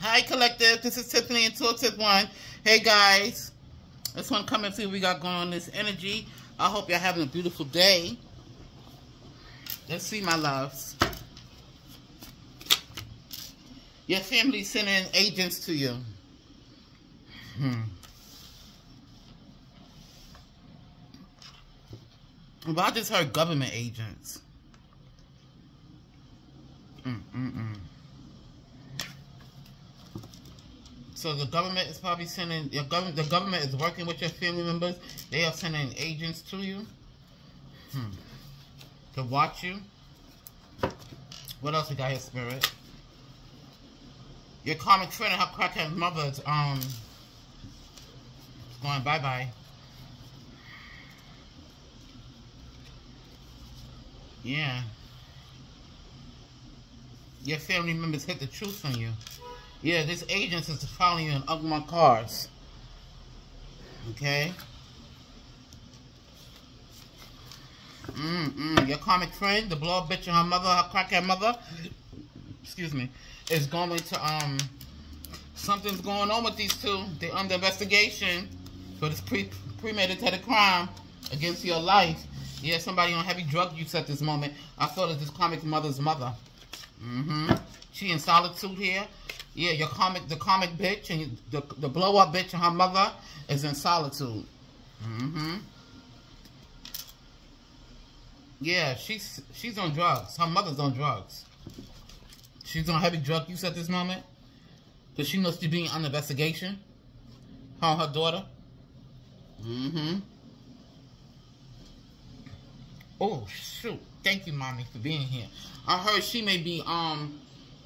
Hi, Collective. This is Tiffany Intuitive One. Hey, guys. This one coming through. We got going on this energy. I hope you're having a beautiful day. Let's see, my loves. Your family sending agents to you. Hmm. Well, I just heard government agents. Mm mm mm -mm -mm. So the government is probably sending your government. The government is working with your family members. They are sending agents to you hmm. to watch you. What else we got here, spirit? Your karmic friend and her crackhead mother's um going bye bye. Yeah. Your family members hit the truth on you. Yeah, this agent is following you in my cars. Okay? Mm-mm. Your karmic friend, the blow bitch and her mother, her crackhead mother, excuse me, is going to, um, something's going on with these two. They're under investigation for this pre premeditated crime against your life. Yeah, somebody on heavy drug use at this moment. I thought it this karmic mother's mother. Mm-hmm. She in solitude here. Yeah, your karmic, the karmic bitch and the, the blow up bitch and her mother is in solitude. Mm-hmm. Yeah, she's she's on drugs. Her mother's on drugs. She's on heavy drug use at this moment. Because she knows she's being under investigation. Her her daughter. Mm-hmm. Oh, shoot. Thank you, Mommy, for being here. I heard she may be, um,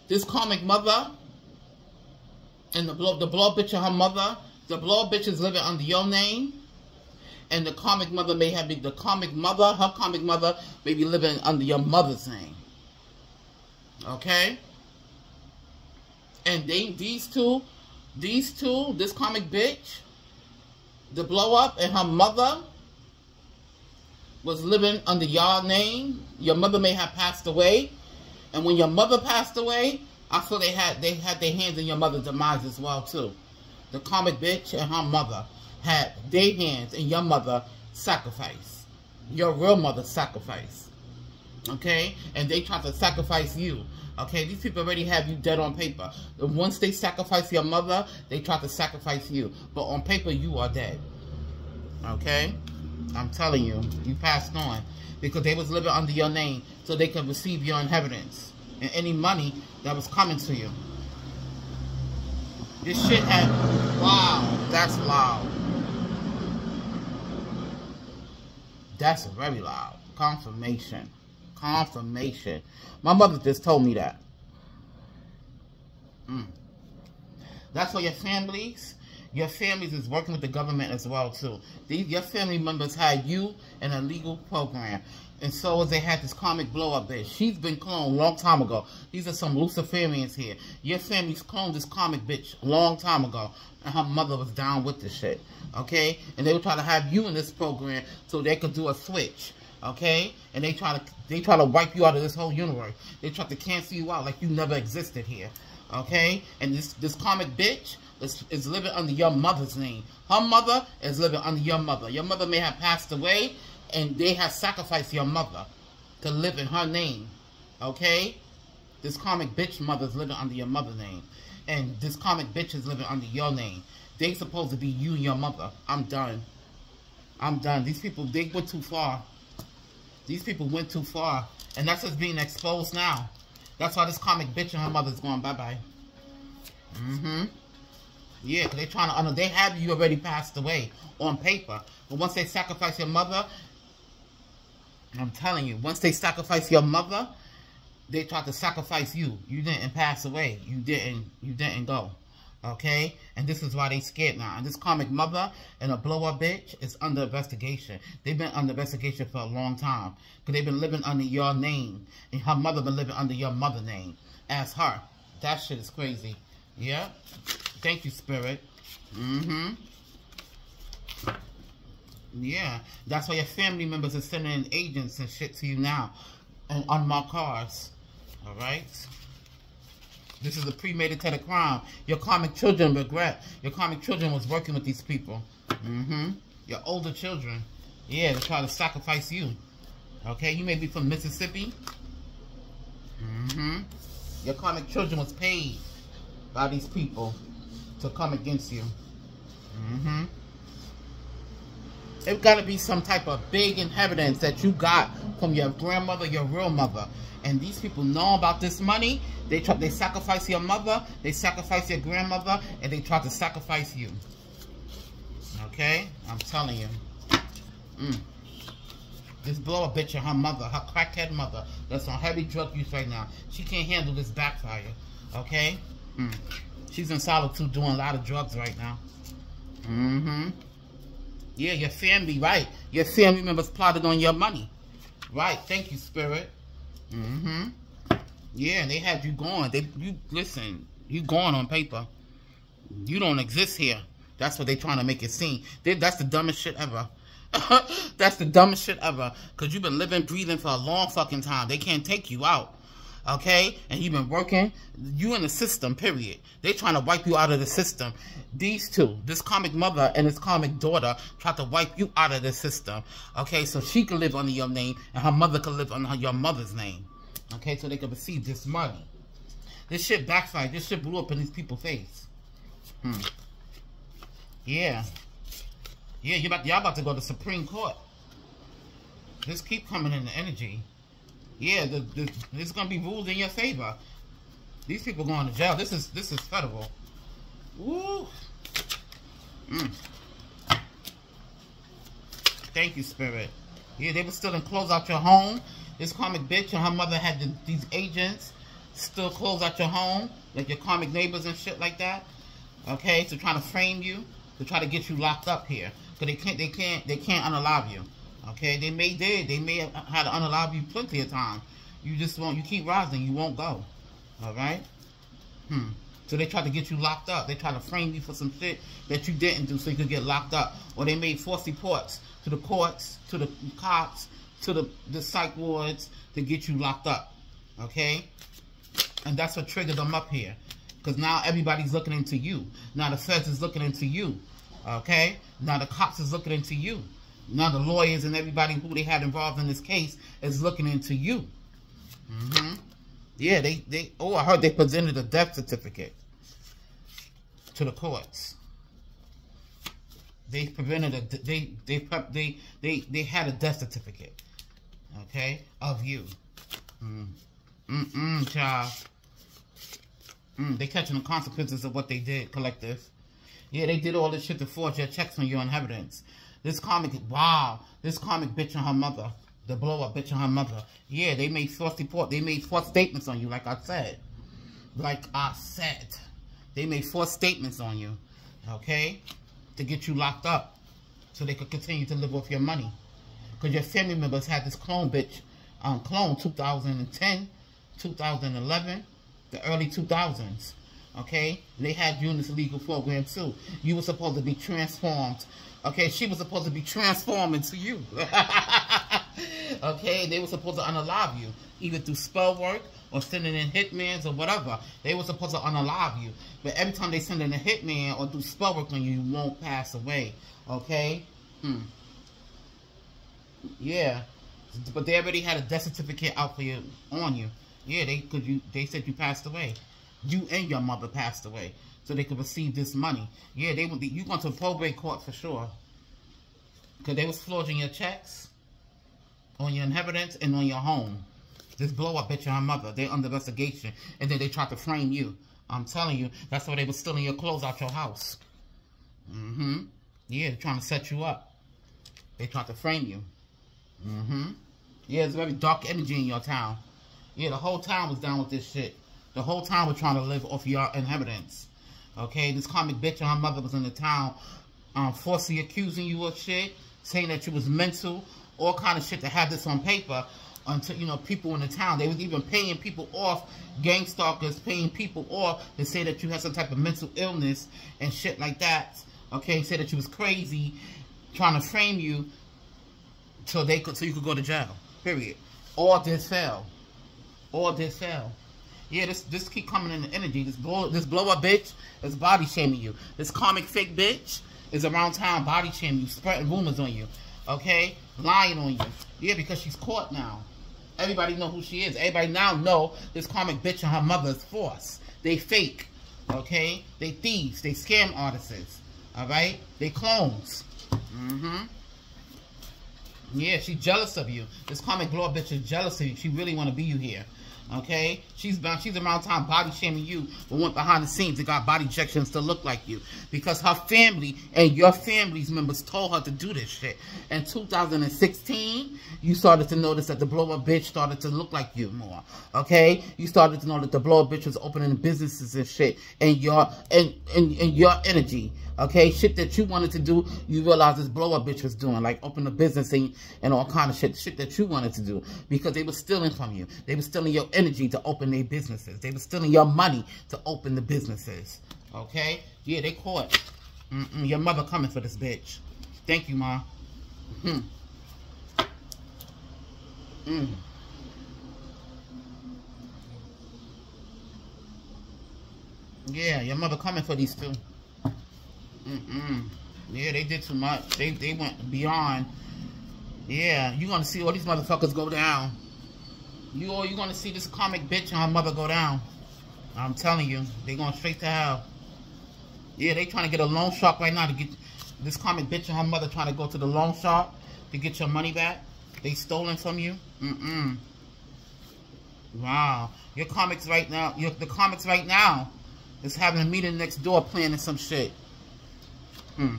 this karmic mother and the blow, the blow bitch of her mother. The blow bitch is living under your name. And the karmic mother may have been, the karmic mother, her karmic mother may be living under your mother's name. Okay? And they, these two, these two, this karmic bitch, the blow up and her mother was living under your name. Your mother may have passed away. And when your mother passed away, I feel they had they had their hands in your mother's demise as well too. The karmic bitch and her mother had their hands in your mother sacrifice. Your real mother sacrifice. Okay? And they tried to sacrifice you. Okay, these people already have you dead on paper. Once they sacrifice your mother, they try to sacrifice you. But on paper, you are dead. Okay? I'm telling you, you passed on. Because they was living under your name so they could receive your inheritance and any money that was coming to you. This shit had, wow, that's loud. That's very loud. Confirmation. Confirmation. My mother just told me that. Mm. That's for your families. Your families is working with the government as well, too. These, your family members had you in a legal program. And so as they had this karmic blow up bitch. She's been cloned long time ago. These are some Luciferians here. Your family's cloned this karmic bitch long time ago. And her mother was down with this shit. Okay? And they were trying to have you in this program so they could do a switch. Okay? And they try to they try to wipe you out of this whole universe. They try to cancel you out like you never existed here. Okay? And this this karmic bitch is, is living under your mother's name. Her mother is living under your mother. Your mother may have passed away and they have sacrificed your mother to live in her name. Okay? This karmic bitch mother's living under your mother name. And this karmic bitch is living under your name. They supposed to be you and your mother. I'm done. I'm done. These people, they went too far. These people went too far. And that's what's being exposed now. That's why this karmic bitch and her mother's going bye-bye. Mm-hmm. Yeah, they're trying to, they have you already passed away on paper. But once they sacrifice your mother, I'm telling you, once they sacrifice your mother, they tried to sacrifice you. You didn't pass away. You didn't. You didn't go. Okay? And this is why they scared now. And this karmic mother and a blow-up bitch is under investigation. They've been under investigation for a long time. Because they've been living under your name. And her mother been living under your mother name. As her. That shit is crazy. Yeah? Thank you, Spirit. Mm-hmm. Yeah, that's why your family members are sending agents and shit to you now and on my cars. All right. This is a premeditated crime. Your karmic children regret. Your karmic children was working with these people. Mm-hmm. Your older children. Yeah, they try to sacrifice you. Okay, you may be from Mississippi. Mm-hmm. Your karmic children was paid by these people to come against you. Mm-hmm. It's got to be some type of big inheritance that you got from your grandmother, your real mother. And these people know about this money. They try, they sacrifice your mother, they sacrifice your grandmother, and they try to sacrifice you. Okay? I'm telling you. Mm. This blow a bitch and her mother, her crackhead mother, that's on heavy drug use right now. She can't handle this backfire. Okay? Mm. She's in solitude doing a lot of drugs right now. Mm-hmm. Yeah, your family, right. Your family members plotted on your money. Right. Thank you, Spirit. Mm-hmm. Yeah, and they had you going. They you listen, you going on paper. You don't exist here. That's what they trying to make it seem. They, that's the dumbest shit ever. that's the dumbest shit ever. Cause you've been living, breathing for a long fucking time. They can't take you out okay? And you've been working, you in the system, period. They trying to wipe you out of the system. These two, this karmic mother and this karmic daughter, try to wipe you out of the system, okay? So she can live under your name and her mother can live under your mother's name, okay? So they can receive this money. This shit backfired. This shit blew up in these people's face. Hmm. Yeah. Yeah, you about, y'all about to go to Supreme Court. This keep coming in the energy yeah, the, the, it's gonna be ruled in your favor. These people going to jail. This is this is federal. Woo. Mm. Thank you, Spirit. Yeah, they were still in close out your home. This karmic bitch and her mother had the, these agents still close out your home, like your karmic neighbors and shit like that. Okay, so trying to frame you, to try to get you locked up here, because they can't, they can't, they can't unalive you. Okay, they may did. They may have had to unalive you plenty of times. You just won't. You keep rising. You won't go. All right. Hmm. So they tried to get you locked up. They tried to frame you for some shit that you didn't do, so you could get locked up. Or they made false reports to the courts, to the cops, to the the psych wards to get you locked up. Okay. And that's what triggered them up here. Because now everybody's looking into you. Now the feds is looking into you. Okay? Now the cops is looking into you. Now the lawyers and everybody who they had involved in this case is looking into you. Mm -hmm. Yeah, they, they, oh, I heard they presented a death certificate to the courts. They prevented a, they, they, they, they, they had a death certificate, okay, of you. Mm. Mm-mm, child. Mm, they catching the consequences of what they did, collective. Yeah, they did all this shit to forge your checks on your inheritance. This karmic, wow. This karmic bitch and her mother. The blow up bitch and her mother. Yeah, they made false report. They made false statements on you, like I said. Like I said. They made false statements on you. Okay? To get you locked up. So they could continue to live off your money. Because your family members had this clone bitch. Um, clone 2010, 2011, the early 2000s. Okay? They had you in this legal program too. You were supposed to be transformed Okay, she was supposed to be transformed into you. okay, they were supposed to unalive you, either through spell work or sending in hitmans or whatever. They were supposed to unalive you. But every time they send in a hitman or do spell work on you, you won't pass away. Okay? Hmm. Yeah. But they already had a death certificate out for you on you. Yeah, they could you they said you passed away. You and your mother passed away so they could receive this money. Yeah, they would be, you going to probate court for sure. Because they was forging your checks on your inheritance and on your home. This blow up at your mother. They're under investigation. And then they tried to frame you. I'm telling you, that's why they were stealing your clothes out your house. Mm-hmm. Yeah, trying to set you up. They tried to frame you. Mm-hmm. Yeah, it's very dark energy in your town. Yeah, the whole town was down with this shit. The whole town was trying to live off your inheritance. Okay, this karmic bitch and her mother was in the town um, falsely accusing you of shit, saying that you was mental, all kind of shit to have this on paper until, you know, people in the town, they was even paying people off, gang stalkers paying people off to say that you had some type of mental illness and shit like that. Okay, say that you was crazy, trying to frame you so they could, so you could go to jail. Period. All this fell. All this fell. Yeah, this this keep coming in the energy. This blow this blow up bitch is body shaming you. This karmic fake bitch is around town body shaming you, spreading rumors on you. Okay? Lying on you. Yeah, because she's caught now. Everybody know who she is. Everybody now know this karmic bitch and her mother is force. They fake. Okay? They thieves. They scam artists. Alright? They clones. Mm-hmm. Yeah, she's jealous of you. This karmic blow up bitch is jealous of you. She really want to be you here. Okay, she's she's around time body shaming you, but went behind the scenes and got body injections to look like you because her family and your family's members told her to do this shit. In 2016, you started to notice that the blow up bitch started to look like you more. Okay, you started to know that the blow up bitch was opening businesses and shit, and your and and, and your energy. Okay, shit that you wanted to do, you realize this blow up bitch was doing, like open a business and, and all kind of shit, shit that you wanted to do because they were stealing from you. They were stealing your energy to open their businesses. They were stealing your money to open the businesses. Okay, yeah, they caught. Mm -mm, your mother coming for this bitch. Thank you, ma. Hmm. Mm. Yeah, your mother coming for these two. Mm-mm. Yeah, they did too much. They they went beyond. Yeah, you're gonna see all these motherfuckers go down. You all you gonna see this karmic bitch and her mother go down. I'm telling you, they going straight to hell. Yeah, they trying to get a loan shark right now to get this karmic bitch and her mother trying to go to the loan shark to get your money back. They stolen from you. Mm-mm. Wow. Your karmics right now, your the karmics right now is having a meeting next door planning some shit. Hmm.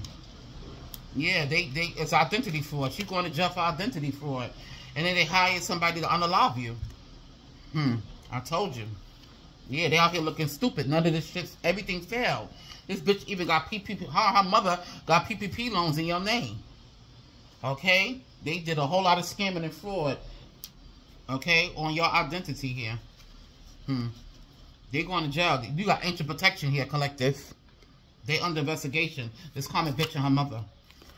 Yeah, they, they it's identity fraud. She's going to jail for identity fraud. And then they hired somebody to unalive you. Hmm. I told you. Yeah, they out here looking stupid. None of this shit, everything failed. This bitch even got PPP, her, her mother got PPP loans in your name. Okay? They did a whole lot of scamming and fraud. Okay? On your identity here. Hmm. They going to jail. You got ancient protection here, collective. They under investigation. This karmic bitch and her mother.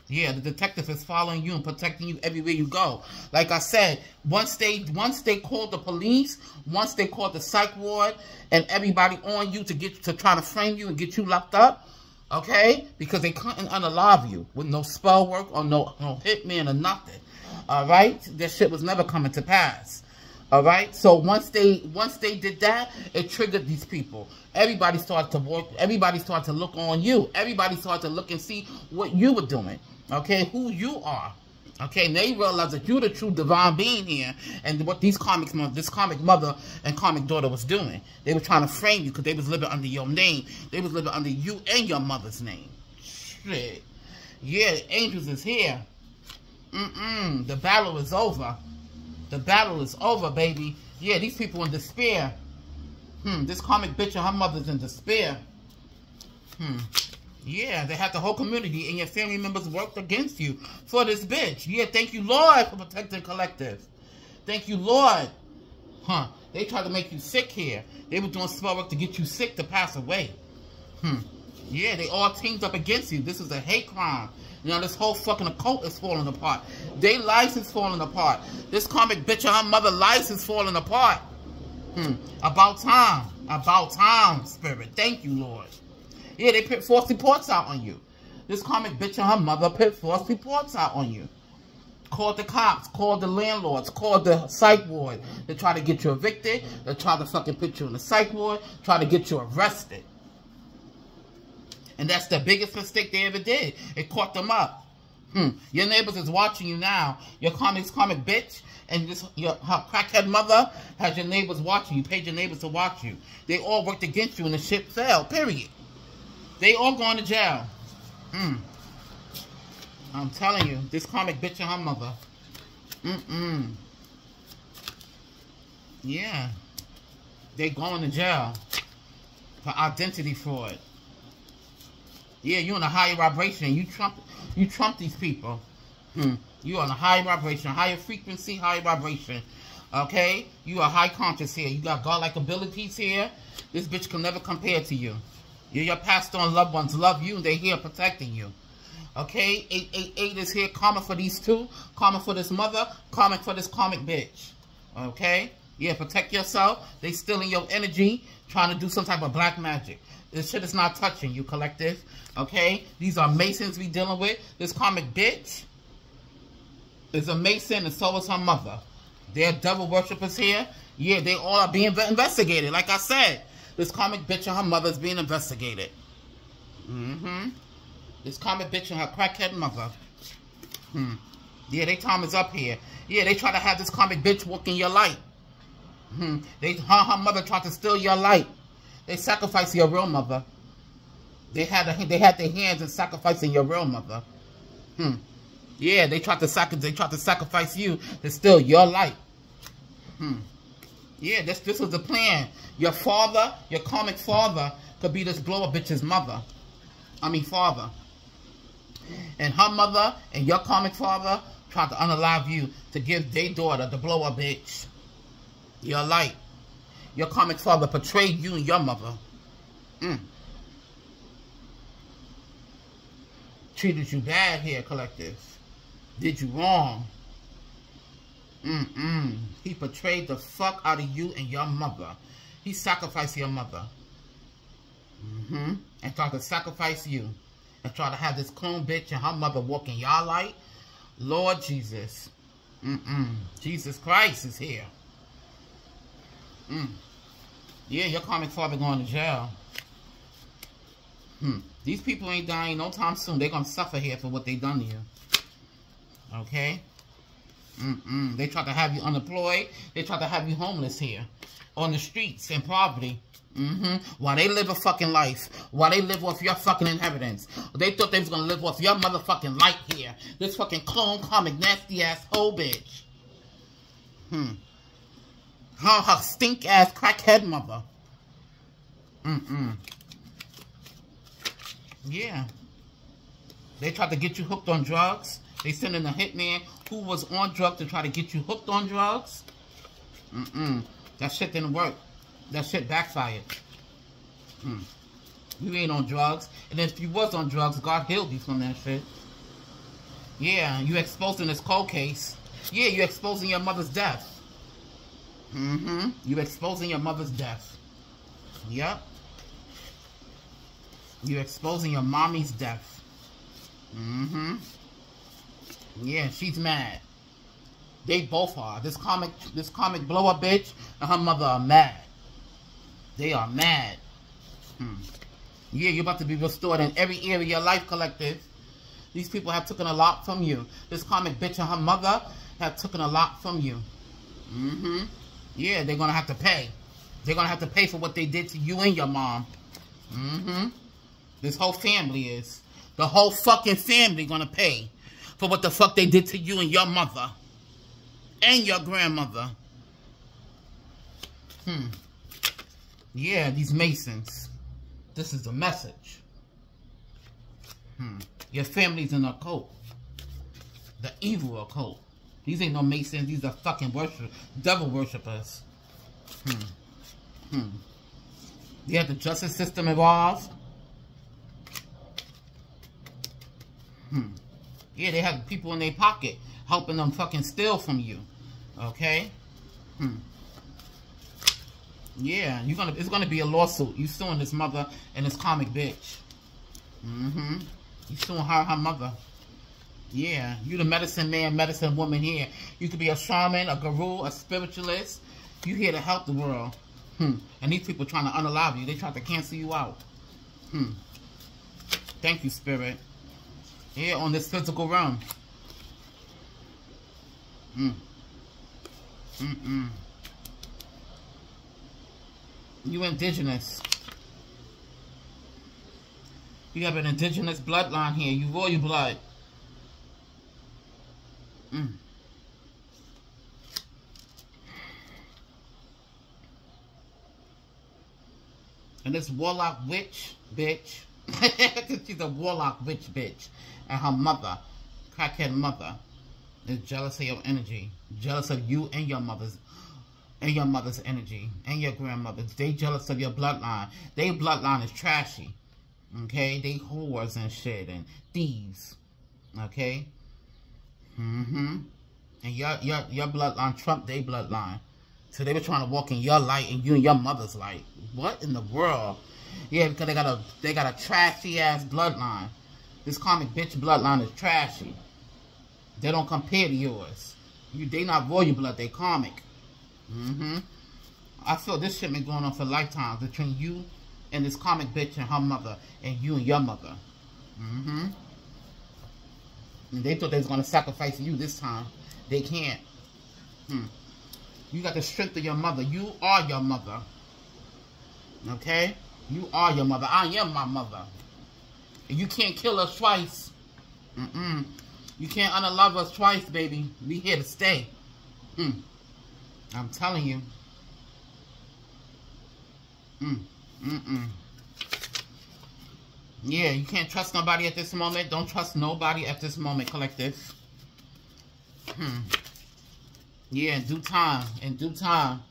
Yeah, the detective is following you and protecting you everywhere you go. Like I said, once they once they called the police, once they called the psych ward, and everybody on you to get to try to frame you and get you locked up, okay? Because they couldn't unalive you with no spell work or no no hitman or nothing. All right, this shit was never coming to pass. All right. So once they once they did that, it triggered these people. Everybody started to work. Everybody started to look on you. Everybody started to look and see what you were doing. Okay, who you are. Okay, and they realized that you're the true divine being here, and what these karmics, this karmic mother and karmic daughter was doing. They were trying to frame you because they was living under your name. They was living under you and your mother's name. Shit. Yeah, angels is here. Mm-mm. The battle is over. The battle is over, baby. Yeah, these people in despair. Hmm, this karmic bitch and her mother's in despair. Hmm. Yeah, they have the whole community and your family members worked against you for this bitch. Yeah, thank you, Lord, for protecting collective. Thank you, Lord. Huh. They tried to make you sick here. They were doing spell work to get you sick to pass away. Hmm. Yeah, they all teamed up against you. This is a hate crime. You know, this whole fucking occult is falling apart. They life is falling apart. This karmic bitch and her mother life is falling apart. Hmm. About time. About time, spirit. Thank you, Lord. Yeah, they put false reports out on you. This karmic bitch and her mother put false reports out on you. Called the cops, called the landlords, called the psych ward. They try to get you evicted. They try to fucking put you in the psych ward, try to get you arrested. And that's the biggest mistake they ever did. It caught them up. Hmm. Your neighbors is watching you now. Your karmics karmic bitch and this your her crackhead mother has your neighbors watching you. Paid your neighbors to watch you. They all worked against you and the ship fell. Period. They all going to jail. Hmm. I'm telling you, this karmic bitch and her mother. Mm-mm. Yeah. They going to jail for identity fraud. Yeah, you in a higher vibration. You trump you trump these people. Hmm. You on a higher vibration, higher frequency, higher vibration. Okay? You are high conscious here. You got godlike abilities here. This bitch can never compare to you. You, your pastor and loved ones love you and they're here protecting you. Okay? 888 is here. Karma for these two. Karma for this mother. Karma for this karmic bitch. Okay? Yeah, protect yourself. They stealing your energy, trying to do some type of black magic. This shit is not touching you, collective. Okay? These are Masons we dealing with. This karmic bitch is a Mason and so is her mother. They're devil worshippers here. Yeah, they all are being investigated. Like I said, this karmic bitch and her mother is being investigated. Mm-hmm. This karmic bitch and her crackhead mother. Hmm. Yeah, they time is up here. Yeah, they try to have this karmic bitch walk in your light. Hmm. They, her, her mother tried to steal your light. They sacrificed your real mother. They had a, they had their hands in sacrificing your real mother. Hmm. Yeah, they tried to sacrifice they tried to sacrifice you to steal your light. Hmm. Yeah, this this was the plan. Your father, your karmic father, could be this blow up bitch's mother. I mean father. And her mother and your karmic father tried to unalive you to give their daughter the blow up bitch. Your light. Your karmic father portrayed you and your mother. Mm. Treated you bad here, collective. Did you wrong. Mm-mm. He betrayed the fuck out of you and your mother. He sacrificed your mother. Mm-hmm. And tried to sacrifice you. And try to have this clone bitch and her mother walk in your light. Lord Jesus. Mm-mm. Jesus Christ is here. Mm. Yeah, your karmic father going to jail. Hmm. These people ain't dying no time soon. They're going to suffer here for what they done to you. Okay? Mm-mm. They try to have you unemployed. They try to have you homeless here. On the streets in poverty. Mm-hmm. While they live a fucking life. While they live off your fucking inheritance. They thought they was gonna live off your motherfucking light here. This fucking clone karmic nasty ass hoe bitch. Hmm. Her, her stink ass crackhead mother. Mm-mm. Yeah. They tried to get you hooked on drugs. They sending a hitman who was on drugs to try to get you hooked on drugs. Mm-mm. That shit didn't work. That shit backfired. Mm. You ain't on drugs. And if you was on drugs, God healed you from that shit. Yeah, you exposing this cold case. Yeah, you exposing your mother's death. Mm-hmm. You exposing your mother's death. Yep. You exposing your mommy's death. Mm-hmm. Yeah, she's mad. They both are. This karmic, this karmic blow up bitch and her mother are mad. They are mad. Hmm. Yeah, you're about to be restored in every area of your life, collective. These people have taken a lot from you. This karmic bitch and her mother have taken a lot from you. Mm-hmm. Yeah, they're going to have to pay. They're going to have to pay for what they did to you and your mom. Mm-hmm. This whole family is. The whole fucking family going to pay for what the fuck they did to you and your mother. And your grandmother. Hmm. Yeah, these Masons. This is the message. Hmm. Your family's in a cult. The evil occult. These ain't no Masons. These are fucking worship, devil worshippers. Hmm. Hmm. You have the justice system involved. Hmm. Yeah, they have people in their pocket helping them fucking steal from you. Okay? Hmm. Yeah, you're gonna it's gonna be a lawsuit. You suing this mother and this karmic bitch. Mm-hmm. You suing her her mother. Yeah, you the medicine man, medicine woman here. You could be a shaman, a guru, a spiritualist. You here to help the world. Hmm. And these people trying to unalive you. They try to cancel you out. Hmm. Thank you, spirit here on this physical realm. Mm. Mm-mm. You indigenous. You have an indigenous bloodline here. You royal blood. Mm. And this warlock witch, bitch. She's a warlock witch bitch and her mother, crackhead mother, is jealous of your energy, jealous of you and your mother's and your mother's energy and your grandmother's. They jealous of your bloodline. Their bloodline is trashy. Okay? They whores and shit and thieves. Okay? Mm-hmm. And your your your bloodline trump their bloodline. So they were trying to walk in your light and you and your mother's light. What in the world? Yeah, because they got a they got a trashy ass bloodline. This karmic bitch bloodline is trashy. They don't compare to yours. You they not royal blood, they karmic. Mm-hmm. I feel this shit been going on for lifetimes between you and this karmic bitch and her mother and you and your mother. Mm-hmm. And they thought they was gonna sacrifice you this time. They can't. Hmm. You got the strength of your mother. You are your mother. Okay? You are your mother. I am my mother. You can't kill us twice. Mm-mm. You can't unlove us twice, baby. We here to stay. Mm. I'm telling you. Mm. Mm-mm. Yeah, you can't trust nobody at this moment. Don't trust nobody at this moment, collective. Hmm. Yeah, in due time. In due time.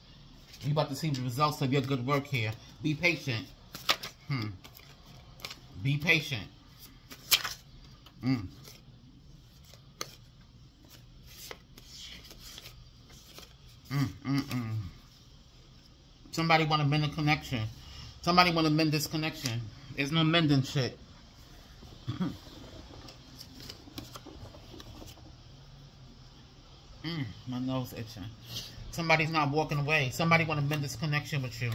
You about to see the results of your good work here. Be patient. Hmm. Be patient. Mm. Mm, mm, mm. Somebody want to mend a connection. Somebody want to mend this connection. There's no mending shit. mm, my nose itching. Somebody's not walking away. Somebody want to mend this connection with you.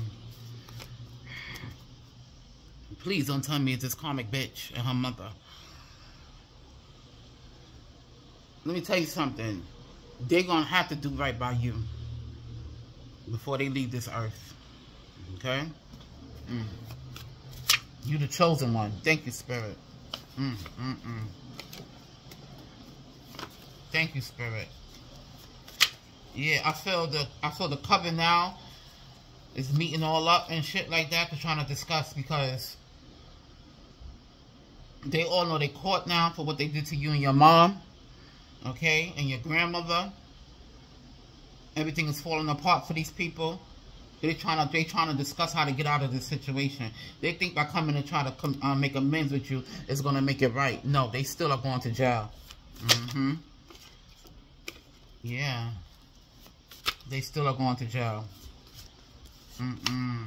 Please don't tell me it's this karmic bitch and her mother. Let me tell you something. They're going to have to do right by you before they leave this earth. Okay? Mm. You the chosen one. Thank you, Spirit. Mm, mm, mm. Thank you, Spirit. Yeah, I feel the I feel the coven now is meeting all up and shit like that to trying to discuss because they all know they caught now for what they did to you and your mom, okay, and your grandmother. Everything is falling apart for these people. They're trying to—they're trying to discuss how to get out of this situation. They think by coming and trying to come, uh, make amends with you is going to make it right. No, they still are going to jail. Mm-hmm. Yeah. They still are going to jail. Mm-mm.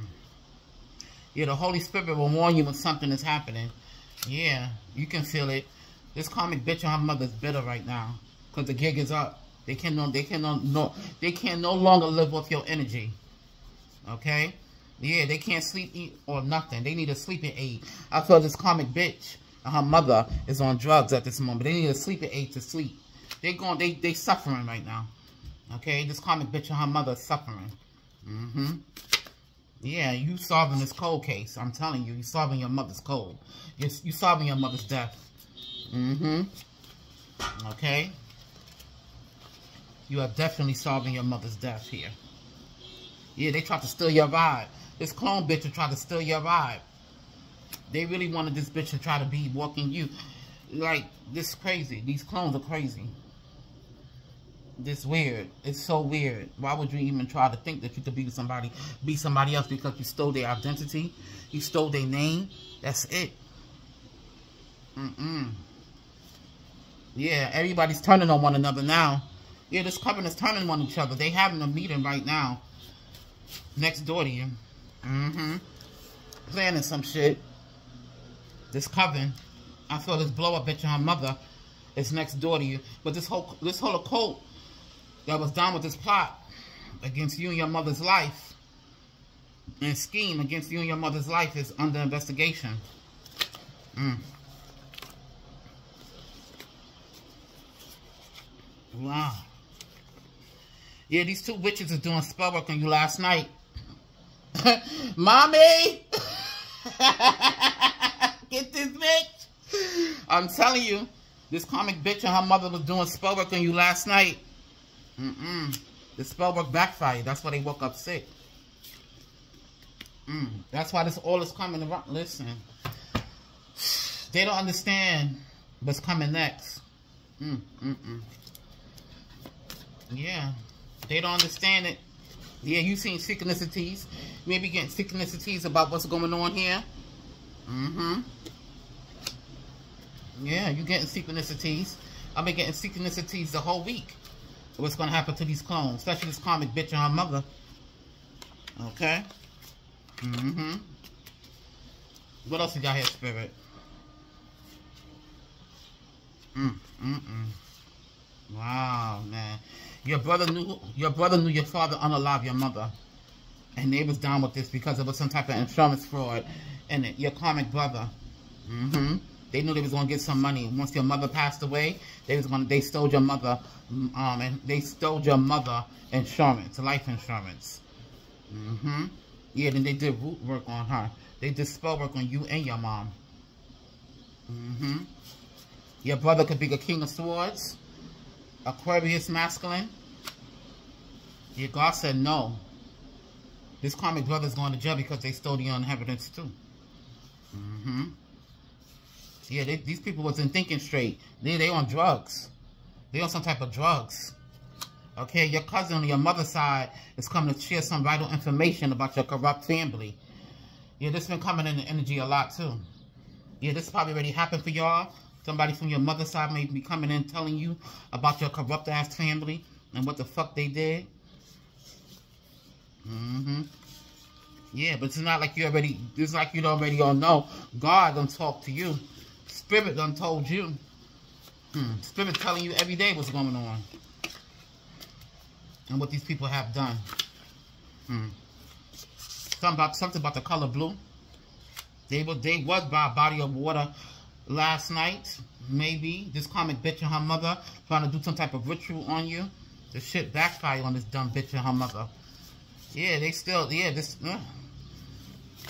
Yeah, the Holy Spirit will warn you when something is happening. Yeah, you can feel it. This karmic bitch and her mother's bitter right now. Because the gig is up. They can no they can no, no they can no longer live off your energy. Okay? Yeah, they can't sleep, eat, or nothing. They need a sleeping aid. I feel this karmic bitch and her mother is on drugs at this moment. They need a sleeping aid to sleep. They going they they suffering right now. Okay, this karmic bitch and her mother suffering. Mm-hmm. Yeah, you solving this cold case. I'm telling you, you solving your mother's cold. You're, you solving your mother's death. Mm-hmm. Okay. You are definitely solving your mother's death here. Yeah, they tried to steal your vibe. This clone bitch tried to steal your vibe. They really wanted this bitch to try to be walking you. Like, this crazy. These clones are crazy. This weird. It's so weird. Why would you even try to think that you could be somebody, be somebody else because you stole their identity? You stole their name? That's it. Mm-mm. Yeah, everybody's turning on one another now. Yeah, this coven is turning on each other. They having a meeting right now next door to you. Mm-hmm. Planning some shit. This coven, I feel this blow up bitch and her mother is next door to you. But this whole this whole occult that was done with this plot against you and your mother's life and scheme against you and your mother's life is under investigation. Mm. Wow. Yeah, these two witches are doing spell work on you last night. Mommy! Get this bitch! I'm telling you, this karmic bitch and her mother was doing spell work on you last night. Mm-mm. The spell work backfired. That's why they woke up sick. Mm. That's why this all is coming around. Listen. They don't understand what's coming next. Mm, mm, mm. Yeah. They don't understand it. Yeah, you seen synchronicities. Maybe getting synchronicities about what's going on here. Mm-hmm. Yeah, you getting synchronicities. I've been getting synchronicities the whole week. What's going to happen to these clones, especially this karmic bitch and her mother. Okay? Mm-hmm. What else you got here, Spirit? Mm, mm, mm. Wow, man. Your brother knew your brother knew your father unalive your mother. And they was down with this because it was some type of insurance fraud in it. Your karmic brother. Mm-hmm. They knew they was gonna get some money. Once your mother passed away, they was gonna they stole your mother um and they stole your mother insurance, life insurance. Mm-hmm. Yeah, then they did root work on her. They did spell work on you and your mom. Mm-hmm. Your brother could be the king of swords. Aquarius masculine. Your God said no. This karmic brother's going to jail because they stole the inheritance too. Mm-hmm. Yeah, they, these people wasn't thinking straight. They they on drugs. They on some type of drugs. Okay, your cousin on your mother's side is coming to share some vital information about your corrupt family. Yeah, this been coming in the energy a lot too. Yeah, this probably already happened for y'all. Somebody from your mother's side may be coming in telling you about your corrupt ass family and what the fuck they did. Mm-hmm. Yeah, but it's not like you already, it's like you already all know. God done talk to you. Spirit done told you. Hmm. Spirit telling you every day what's going on. And what these people have done. Hmm. Something about, something about the color blue. They were, they was by a body of water last night. Maybe. This karmic bitch and her mother trying to do some type of ritual on you. The shit backfire on this dumb bitch and her mother. Yeah, they still, yeah, this, uh,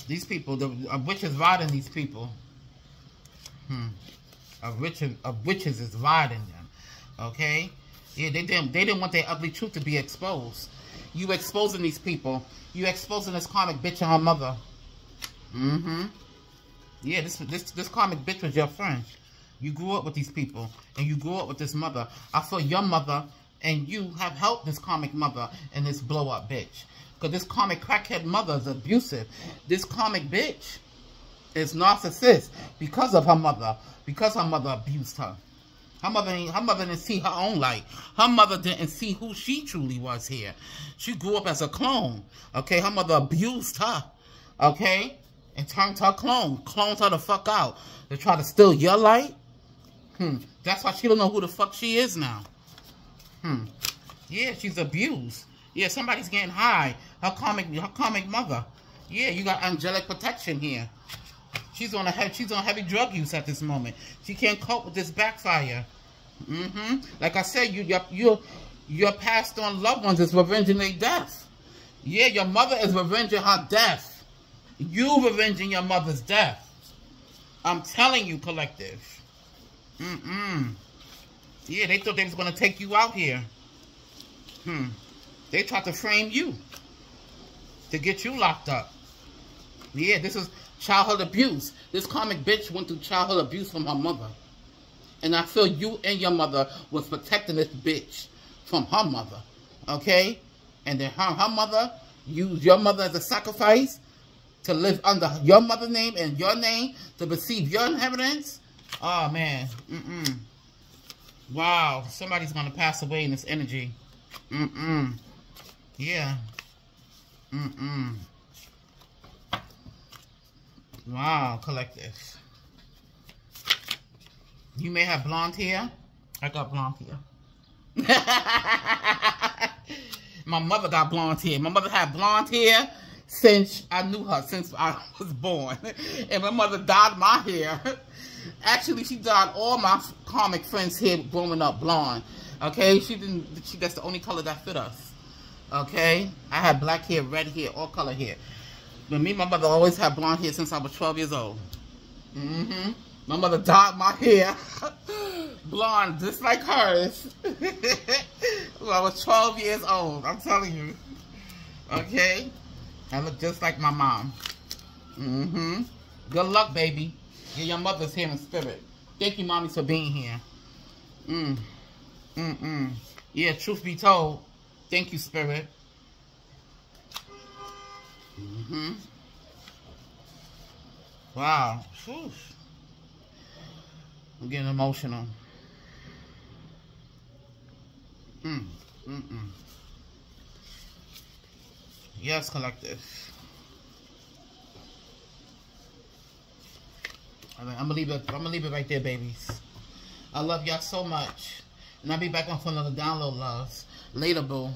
these people, the a witch is riding these people. Hmm. A witch, a witches is riding them. Okay? Yeah, they didn't, they didn't want their ugly truth to be exposed. You exposing these people. You exposing this karmic bitch and her mother. Mm-hmm. Yeah, this this this karmic bitch was your friend. You grew up with these people, and you grew up with this mother. I saw your mother and you have helped this karmic mother and this blow up bitch. Because this karmic crackhead mother is abusive. This karmic bitch is narcissist because of her mother. Because her mother abused her. Her mother, her mother didn't see her own light. Her mother didn't see who she truly was here. She grew up as a clone. Okay, her mother abused her. Okay, and turned her clone. Cloned her the fuck out. To try to steal your light. Hmm. That's why she don't know who the fuck she is now. Hmm. Yeah, she's abused. Yeah, somebody's getting high. Her karmic, her karmic mother. Yeah, you got angelic protection here. She's on a she's on heavy drug use at this moment. She can't cope with this backfire. Mm-hmm. Like I said, you your your your passed on loved ones is revenging their death. Yeah, your mother is revenging her death. You revenging your mother's death. I'm telling you, collective. Mm-mm. Yeah, they thought they was gonna take you out here. Hmm. They tried to frame you to get you locked up. Yeah, this is childhood abuse. This karmic bitch went through childhood abuse from her mother. And I feel you and your mother was protecting this bitch from her mother. Okay? And then her, her mother used your mother as a sacrifice to live under your mother name and your name to receive your inheritance. Oh, man. Mm-mm. Wow. Somebody's going to pass away in this energy. Mm-mm. Yeah. Mm-mm. Wow, collective. You may have blonde hair. I got blonde hair. my mother got blonde hair. My mother had blonde hair since I knew her, since I was born. And my mother dyed my hair. Actually, she dyed all my comic friends' hair growing up blonde. Okay, she didn't. She that's the only color that fit us. Okay, I had black hair, red hair, all color hair. But me, my mother always had blonde hair since I was 12 years old. Mm-hmm. My mother dyed my hair blonde, just like hers. when I was 12 years old. I'm telling you. Okay, I look just like my mom. Mm-hmm. Good luck, baby. Get your mother's hair in spirit. Thank you, mommy, for being here. Mm. Mm-mm. Yeah, truth be told, thank you, Spirit. Mm-hmm. Wow. Whew. I'm getting emotional. Mm. Mm-mm. Yes, collective. All right, I'm gonna leave it. I'm gonna leave it right there, babies. I love y'all so much, and I'll be back on for another download, loves. Later, boo.